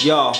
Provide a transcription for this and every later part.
Yo.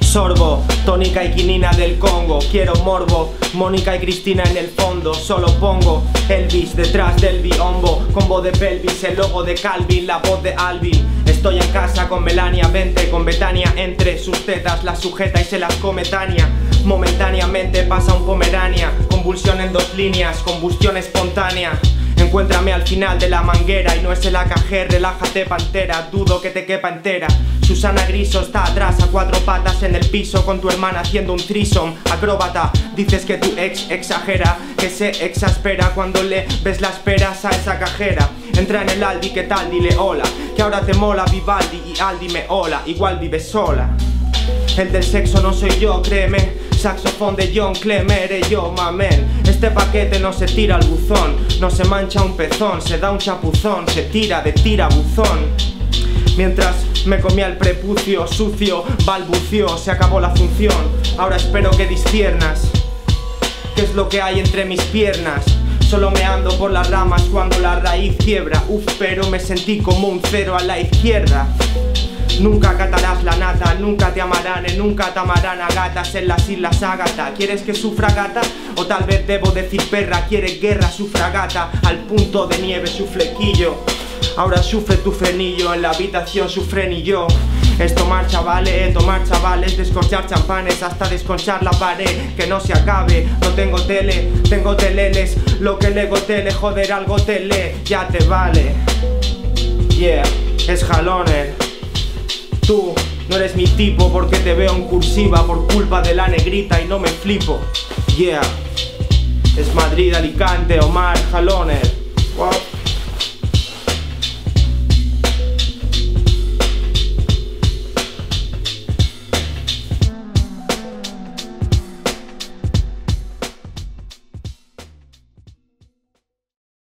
Sorbo, tónica y quinina del Congo. Quiero morbo, Mónica y Cristina en el fondo. Solo pongo Elvis detrás del biombo. Combo de pelvis, el logo de Calvin La voz de Alvin Estoy en casa con Melania, vente con Betania Entre sus tetas las sujeta y se las come Tania. Momentáneamente pasa un pomerania Convulsión en dos líneas, combustión espontánea Encuéntrame al final de la manguera y no es el AKG, relájate pantera, dudo que te quepa entera. Susana Griso está atrás a cuatro patas en el piso con tu hermana haciendo un trisom acróbata. Dices que tu ex exagera, que se exaspera cuando le ves las peras a esa cajera. Entra en el Aldi, ¿qué tal? Dile hola, que ahora te mola Vivaldi y Aldi me hola, igual vives sola. El del sexo no soy yo, créeme. Saxofón de John Clemere, yo, mamen. Este paquete no se tira al buzón, no se mancha un pezón, se da un chapuzón, se tira de tira buzón. Mientras me comía el prepucio sucio, balbució, se acabó la función. Ahora espero que disciernas. ¿Qué es lo que hay entre mis piernas? Solo me ando por las ramas cuando la raíz quiebra. Uf, pero me sentí como un cero a la izquierda. Nunca catarás la nata, nunca te amarán, y nunca te amarán a gatas en las islas Ágata. ¿Quieres que sufra gata? O tal vez debo decir perra, quiere guerra, sufra gata, al punto de nieve su flequillo. Ahora sufre tu frenillo, en la habitación su frenillo. Es tomar chavales, tomar chavales, descorchar champanes hasta desconchar la pared, que no se acabe. No tengo tele, tengo teleles, lo que lego tele, joder algo tele, ya te vale. Yeah, es jalones. Tú no eres mi tipo porque te veo en cursiva por culpa de la negrita y no me flipo. Yeah, es Madrid, Alicante, Omar, Jalones.